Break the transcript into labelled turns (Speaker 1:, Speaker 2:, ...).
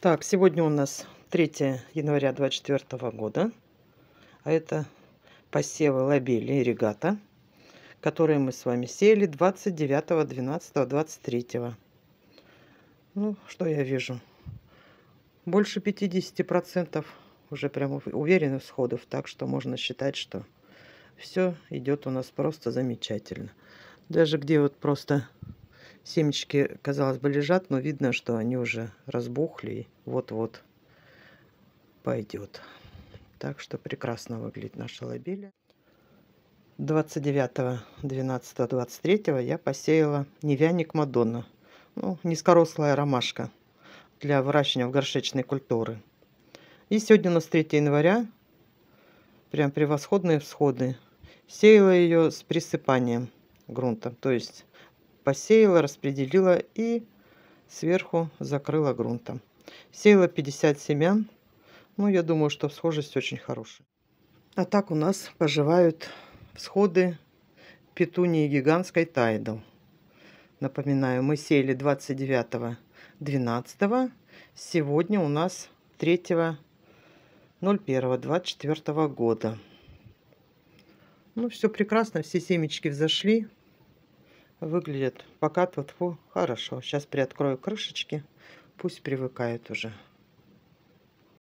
Speaker 1: Так, сегодня у нас 3 января 2024 года. А это посевы лобели и регата, которые мы с вами сеяли 29, 12, 23. Ну, что я вижу? Больше 50% уже прям уверенных сходов, так что можно считать, что все идет у нас просто замечательно. Даже где вот просто Семечки, казалось бы, лежат, но видно, что они уже разбухли и вот-вот пойдет. Так что прекрасно выглядит наша лобелия. 29, 12, 23 я посеяла невяник Мадонна. Ну, низкорослая ромашка для выращивания в горшечной культуры. И сегодня у нас 3 января. Прям превосходные всходы. Сеяла ее с присыпанием грунта. То есть посеяла, распределила и сверху закрыла грунтом. Сеяла 50 семян. Ну, я думаю, что схожесть очень хорошая. А так у нас поживают всходы петунии гигантской тайдл. Напоминаю, мы сеяли 29 12 Сегодня у нас 3 01 24 года. Ну, все прекрасно, все семечки взошли выглядят пока тут хорошо. Сейчас приоткрою крышечки, пусть привыкают уже.